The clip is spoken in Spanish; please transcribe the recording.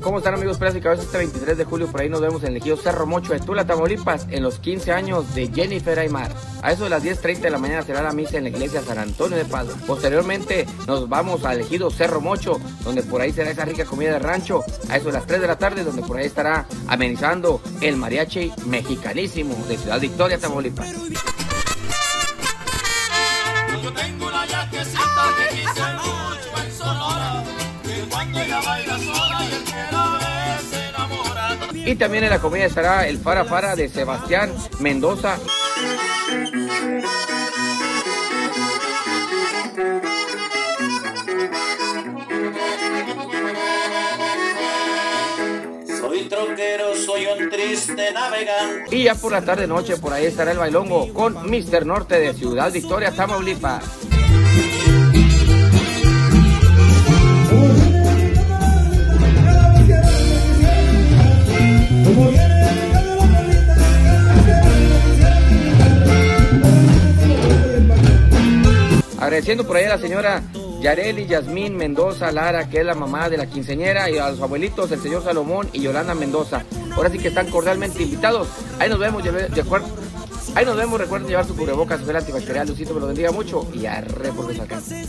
¿Cómo están amigos? Espera que este 23 de julio por ahí nos vemos en el ejido Cerro Mocho de Tula, Tamaulipas, en los 15 años de Jennifer Aymar. A eso de las 10.30 de la mañana será la misa en la iglesia San Antonio de Padua. Posteriormente nos vamos al ejido Cerro Mocho, donde por ahí será esa rica comida de rancho. A eso de las 3 de la tarde, donde por ahí estará amenizando el mariachi mexicanísimo de Ciudad Victoria, Tamaulipas. Yo tengo una Y también en la comida estará el Fara Fara de Sebastián Mendoza. Soy troquero, soy un triste navegante. Y ya por la tarde noche por ahí estará el bailongo con Mr. Norte de Ciudad Victoria, Tamaulipas. Agradeciendo por ahí a la señora Yareli Yasmín Mendoza Lara, que es la mamá de la quinceñera, y a los abuelitos, el señor Salomón y Yolanda Mendoza. Ahora sí que están cordialmente invitados. Ahí nos vemos, de acuerdo. Ahí nos vemos, recuerden llevar su cubrebocas, su gel antibacterial, Diosito me lo bendiga mucho y arre por alcance.